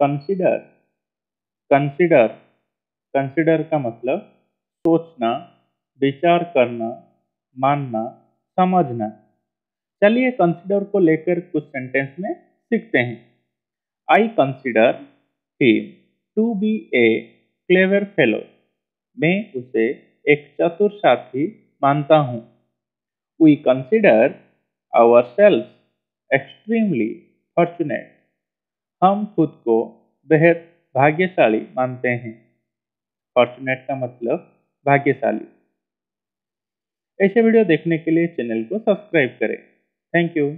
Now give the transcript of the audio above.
Consider consider consider का मतलब सोचना, विचार करना, मानना, समझना। चलिए कंसिडर को लेकर कुछ सेंटेंस में सीखते हैं। I consider him to be a clever fellow मैं उसे एक चतुर साथी मानता हूँ। We consider our self extremely fortunate हम खुद को बेहद भाग्यशाली मानते हैं। फॉर्चुनेट का मतलब भाग्यशाली। ऐसे वीडियो देखने के लिए चैनल को सब्सक्राइब करें। Thank you